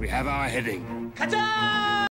We have our heading. Kata!